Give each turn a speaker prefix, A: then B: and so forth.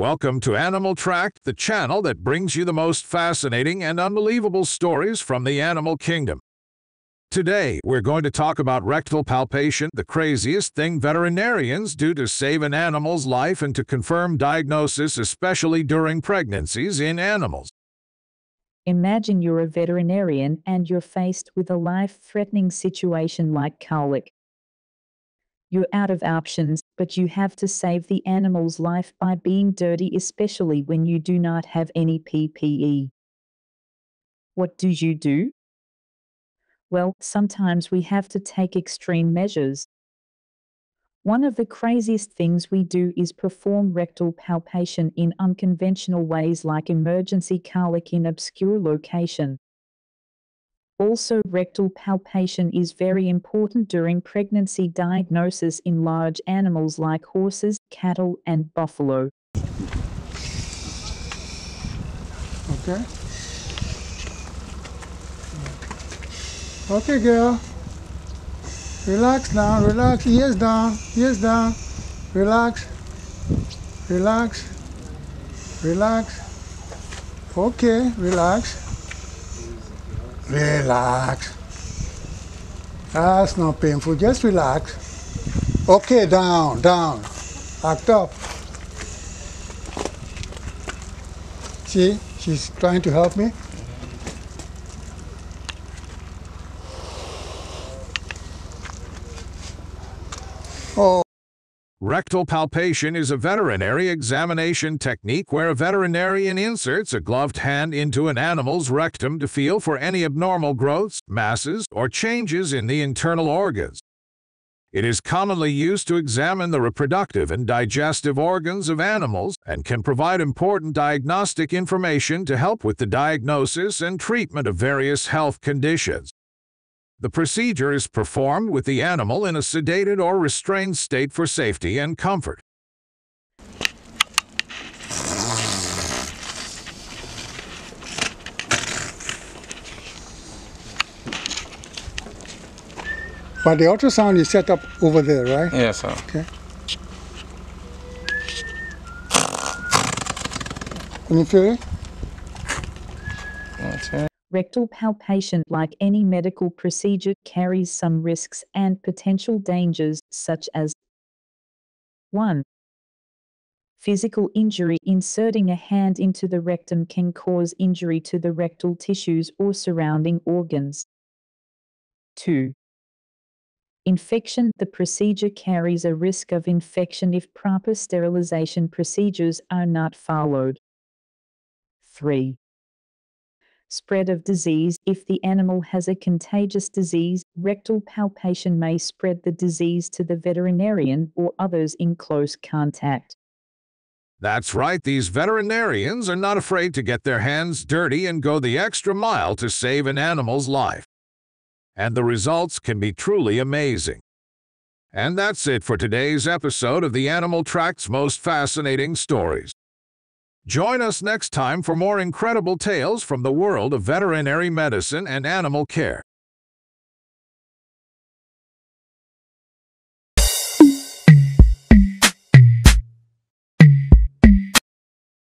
A: Welcome to Animal Tract, the channel that brings you the most fascinating and unbelievable stories from the animal kingdom. Today, we're going to talk about rectal palpation, the craziest thing veterinarians do to save an animal's life and to confirm diagnosis, especially during pregnancies in animals.
B: Imagine you're a veterinarian and you're faced with a life threatening situation like colic. You're out of options, but you have to save the animal's life by being dirty, especially when you do not have any PPE. What do you do? Well, sometimes we have to take extreme measures. One of the craziest things we do is perform rectal palpation in unconventional ways like emergency colic in obscure location. Also, rectal palpation is very important during pregnancy diagnosis in large animals like horses, cattle, and buffalo.
C: Okay. Okay, girl. Relax now, relax. Ears down, ears down. Relax. Relax. Relax. Okay, relax. Relax. That's not painful. Just relax. Okay, down, down. Act up. See, she's trying to help me.
A: Rectal palpation is a veterinary examination technique where a veterinarian inserts a gloved hand into an animal's rectum to feel for any abnormal growths, masses, or changes in the internal organs. It is commonly used to examine the reproductive and digestive organs of animals and can provide important diagnostic information to help with the diagnosis and treatment of various health conditions. The procedure is performed with the animal in a sedated or restrained state for safety and comfort.
C: But the ultrasound is set up over there, right?
D: Yes, sir.
C: Okay. Can you feel it?
D: That's it.
B: Rectal palpation, like any medical procedure, carries some risks and potential dangers, such as 1. Physical injury Inserting a hand into the rectum can cause injury to the rectal tissues or surrounding organs. 2. Infection The procedure carries a risk of infection if proper sterilization procedures are not followed. 3 spread of disease. If the animal has a contagious disease, rectal palpation may spread the disease to the veterinarian or others in close contact.
A: That's right, these veterinarians are not afraid to get their hands dirty and go the extra mile to save an animal's life. And the results can be truly amazing. And that's it for today's episode of the Animal Tract's most fascinating stories. Join us next time for more incredible tales from the world of veterinary medicine and animal care.